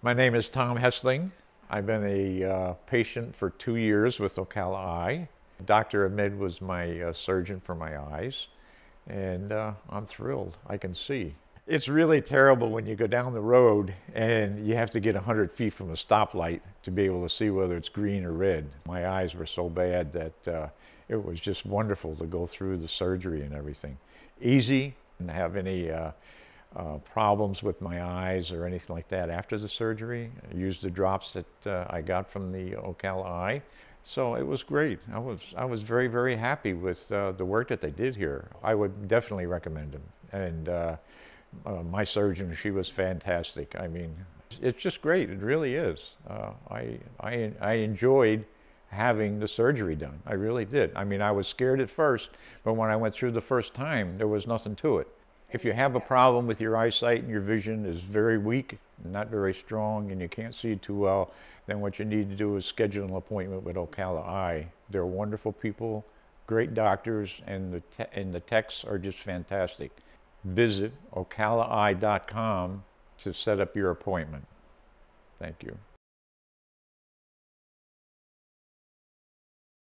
My name is Tom Hessling. I've been a uh, patient for two years with Ocala Eye. Dr. Ahmed was my uh, surgeon for my eyes, and uh, I'm thrilled. I can see. It's really terrible when you go down the road and you have to get 100 feet from a stoplight to be able to see whether it's green or red. My eyes were so bad that uh, it was just wonderful to go through the surgery and everything. Easy, didn't have any uh, problems with my eyes or anything like that after the surgery. I used the drops that uh, I got from the Ocala Eye. So it was great. I was, I was very, very happy with uh, the work that they did here. I would definitely recommend them. And uh, uh, my surgeon, she was fantastic. I mean, it's just great. It really is. Uh, I, I, I enjoyed having the surgery done. I really did. I mean, I was scared at first, but when I went through the first time, there was nothing to it. If you have a problem with your eyesight and your vision is very weak, not very strong, and you can't see too well, then what you need to do is schedule an appointment with Ocala Eye. They're wonderful people, great doctors, and the, te- and the techs are just fantastic. Visit ocalaeye.com to set up your appointment. Thank you.